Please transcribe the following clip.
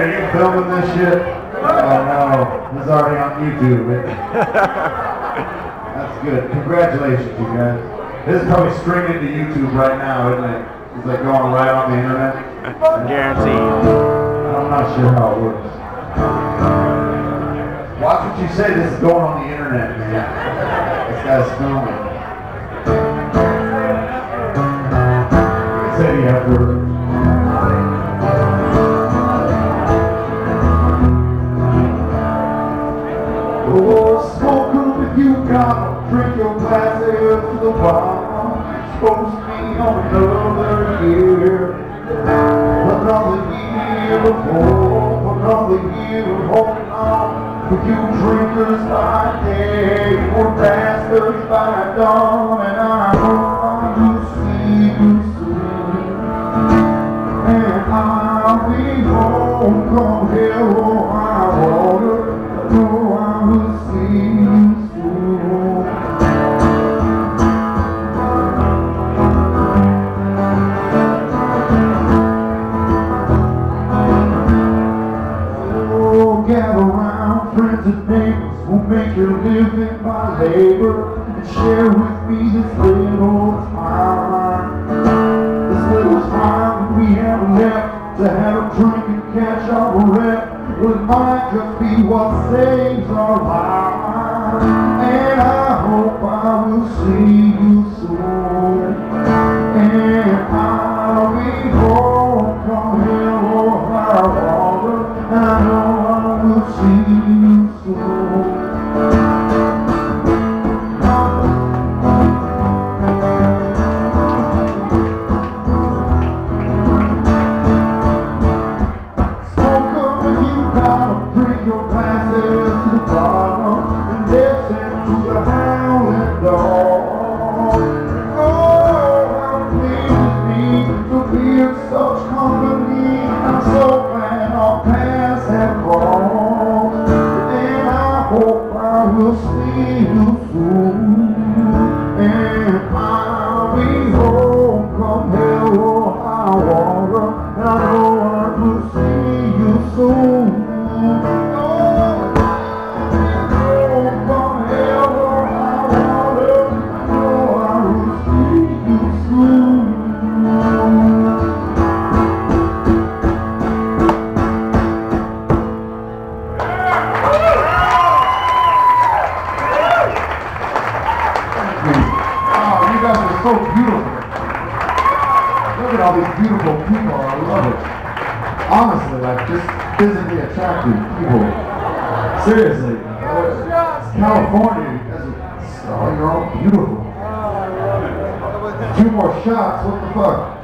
are you filming this shit? Oh no, this is already on YouTube. That's good. Congratulations, you guys. This is probably streaming to YouTube right now, isn't it? It's like going right on the internet. Guaranteed. I'm not sure how it works. Watch what you say. This is going on the internet, man. This guy's filming. Say the F word. You got drink your glass to the bottom. Supposed to be on another year, another year before, another year holding on. For you drinkers by day, or bastards by dawn, and I hope I will see you soon. And I'll be home come hell or high water. No, I will see you make your living by labor and share with me this little time. This little time that we have left to have a drink and catch our breath. Well, it might just be what saves our lives. And I hope I will see you soon. And I'll be home or high water. I know I will see you soon. Your glasses to the bottom and listen to the howling dog. Oh, how pleased me to be in such company. I'm so glad our paths have crossed. And I hope I will see you soon. And I'll be home come hell or high water. And I know I will see you soon. Are so beautiful. Look at all these beautiful people. I love it. Honestly, like just physically attractive people. Seriously. California. You guys you're all beautiful. Two more shots. What the fuck?